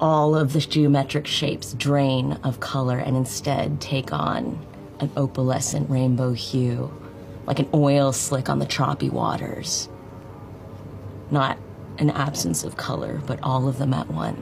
all of the geometric shapes drain of color and instead take on an opalescent rainbow hue, like an oil slick on the choppy waters. Not an absence of color, but all of them at once.